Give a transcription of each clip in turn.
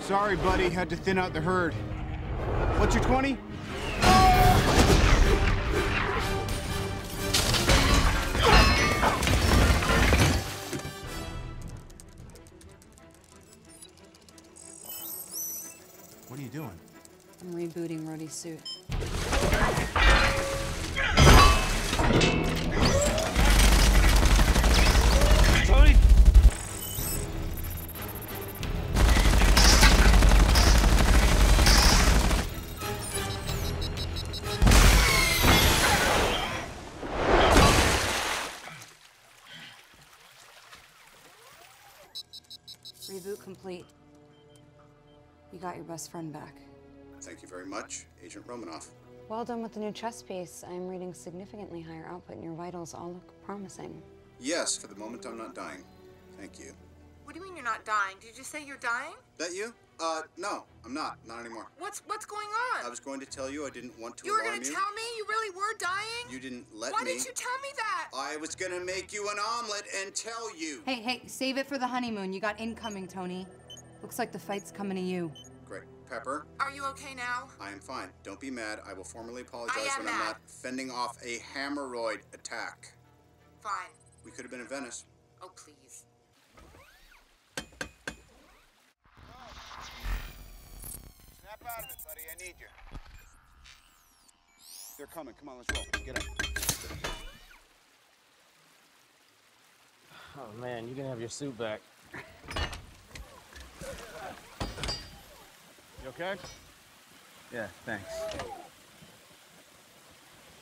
Sorry, buddy. Had to thin out the herd. What's your 20? What are you doing? I'm rebooting Rhodey's suit. Reboot complete. You got your best friend back. Thank you very much, Agent Romanoff. Well done with the new chess piece. I'm reading significantly higher output, and your vitals all look promising. Yes, for the moment I'm not dying. Thank you. What do you mean you're not dying? Did you say you're dying? That you? Uh, no, I'm not. Not anymore. What's what's going on? I was going to tell you I didn't want to you were gonna tell me you really were dying? You didn't let Why me. didn't you tell me that? I was gonna make you an omelet and tell you. Hey, hey, save it for the honeymoon. You got incoming, Tony. Looks like the fight's coming to you. Great. Pepper, Are you okay now? I am fine. Don't be mad. I will formally apologize I am when I'm not fending off a hemorrhoid attack. Fine. We could have been in Venice. Oh please. Out of it, buddy. I need you. They're coming. Come on, let's roll. Get up. Oh man, you can have your suit back. You okay? Yeah, thanks.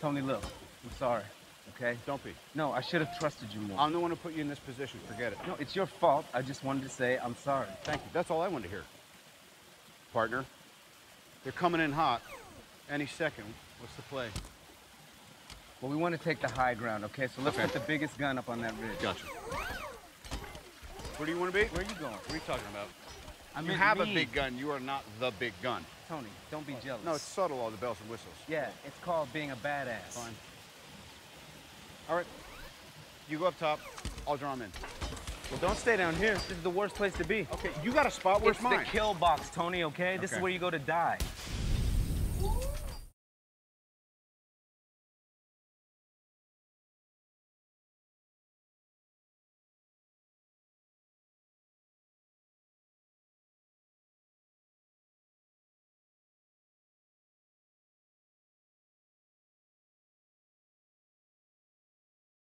Tony, look, I'm sorry, okay? Don't be. No, I should have trusted you more. I'm the one who put you in this position. Forget it. no, it's your fault. I just wanted to say I'm sorry. Thank you. That's all I wanted to hear. Partner, they're coming in hot. Any second. What's the play? Well, we want to take the high ground, okay? So let's Okay. put the biggest gun up on that ridge. Gotcha. Where do you want to be? Where are you going? What are you talking about? I mean, you have a big gun. You are not the big gun. Tony, don't be jealous. No, it's subtle, all the bells and whistles. Yeah, it's called being a badass. Fine. All right. You go up top. I'll draw him in. Well, don't stay down here. This is the worst place to be. Okay, you got a spot. Where's it's mine? the kill box, Tony, okay? This Okay. is where you go to die.